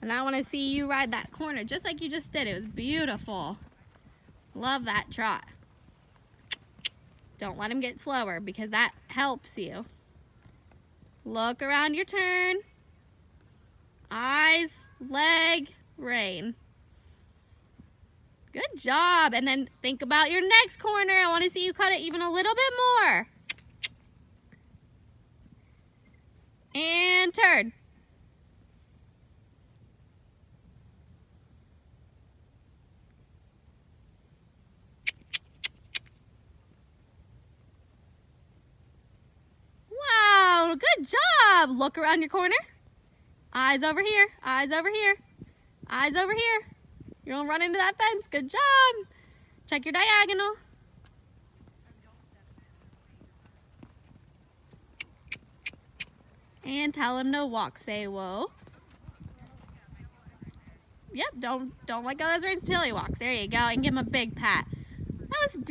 And I want to see you ride that corner just like you just did. It was beautiful. Love that trot. Don't let him get slower because that helps you. Look around your turn. Eyes, leg, rein. Good job. And then think about your next corner. I want to see you cut it even a little bit more. And turn. Wow, good Look around your corner. Eyes over here, eyes over here, eyes over here. You don't run into that fence. Good job. Check your diagonal. And tell him to walk. Say whoa. Yep, don't don't let go of those reins until he walks. There you go. And give him a big pat. That was beautiful.